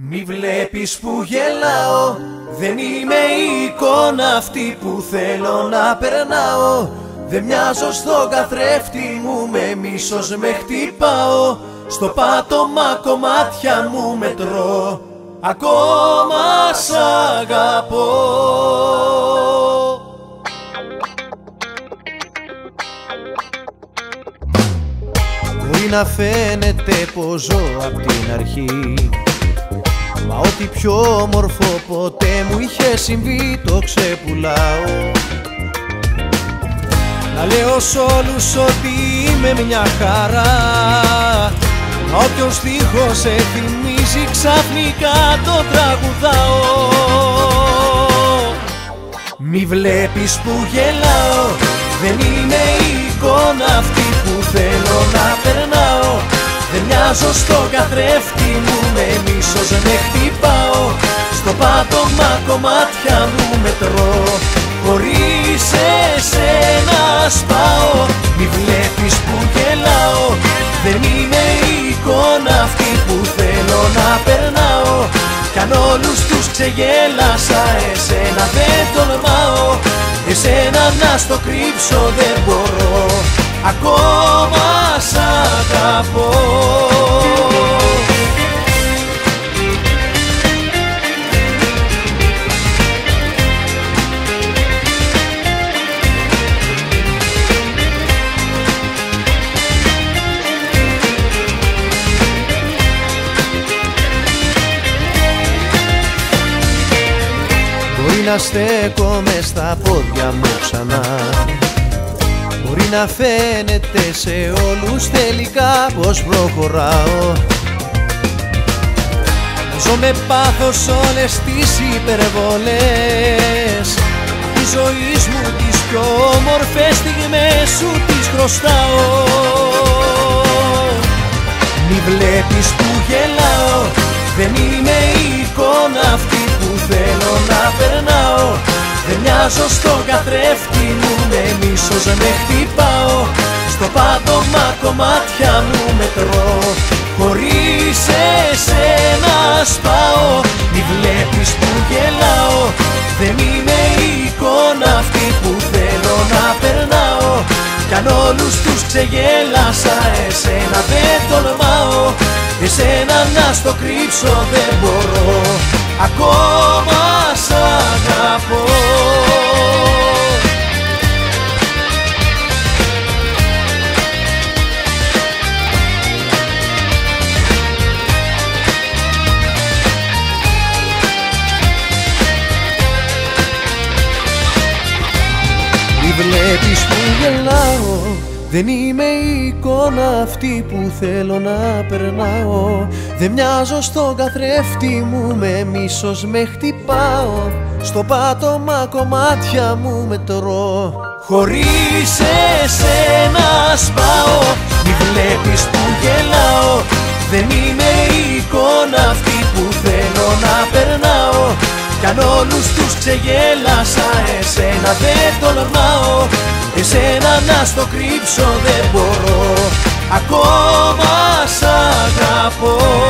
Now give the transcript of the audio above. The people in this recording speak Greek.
Μη βλέπεις που γελάω Δεν είμαι η εικόνα αυτή που θέλω να περνάω. Δεν μοιάζω στο καθρέφτη μου Με μίσος με χτυπάω. Στο πάτωμα κομμάτια μου μετρώ Ακόμα σ' αγαπώ. Μπορεί να φαίνεται πως ζω απ' την αρχή Μα ό,τι πιο όμορφο ποτέ μου είχε συμβεί το ξεπουλάω. Να λέω σ' όλους ότι είμαι μια χαρά. Μα όποιον στίχο σε θυμίζει ξαφνικά το τραγουδάω. Μη βλέπεις που γελάω Δεν είναι η εικόνα αυτή που θέλω να περνάω. Δεν μοιάζω στο καθρέφτη μου με μίσος με χτυπάω. Στο πάτωμα κομμάτια μου μετρώ. Χωρίς εσένα σπάω. Μη βλέπεις που γελάω. Δεν είναι η εικόνα αυτή που θέλω να περνάω. Κι αν όλους τους ξεγέλασα εσένα δεν τολμάω. Εσένα να στο κρύψω δεν μπορώ. Ακόμα σ' αγαπώ να στέκομαι στα πόδια μου ξανά. Μπορεί να φαίνεται σε όλους τελικά πως προχωράω. Ζω με πάθος όλες τις υπερβολές. Της ζωής μου τις πιο όμορφες στιγμές σου τις χρωστάω. Μη βλέπεις που γελάω Δεν είμαι η εικόνα αυτή. που θέλω να περνάω. Δεν μοιάζω στο καθρέφτη μου με μίσος με χτυπάω. Στο πάτωμα κομμάτια μου μετρώ. Χωρίς εσένα σπάω. Μη βλέπεις που γελάω. Δεν είμαι η εικόνα αυτή που θέλω να περνάω. Κι αν όλους τους ξεγέλασα εσένα δεν τολμάω. Εσένα να στο κρύψω δεν μπορώ Ακόμα σ' αγαπώ. Βλέπεις που γελάω Δεν είμαι η εικόνα αυτή που θέλω να περνάω. Δεν μοιάζω στον καθρέφτη μου με μίσος με χτυπάω. Στο πάτωμα κομμάτια μου μετρώ Χωρίς εσένα σπάω Μη βλέπεις που γελάω. Δεν είμαι η εικόνα αυτή που θέλω να περνάω. Κι αν όλους τους ξεγέλασα εσένα δεν τολμάω Εσένα να στο κρύψω δεν μπορώ. Ακόμα σ' αγαπώ.